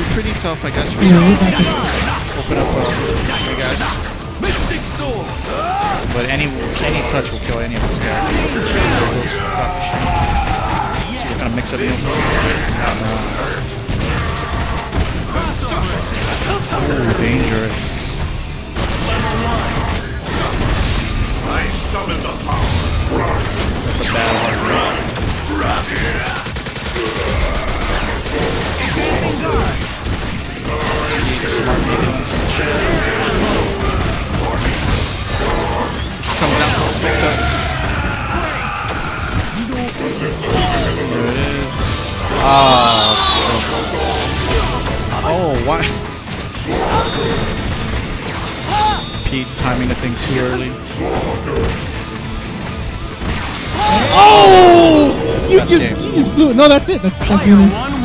be pretty tough, I guess, for Yeah, some we're to. open up uh, guys. But any any touch will kill any of these characters. So we'll stop the stream. See what kind of mix up you Ooh, dangerous. That's a bad smart meter on shit. Comes down to this mix up. There it is. Ah, oh, why? Pete timing the thing too early. Oh! You Best just game. you just blew it. No, that's it. That's that's winners.